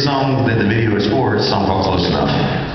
Song that the video is for is song called Close Enough.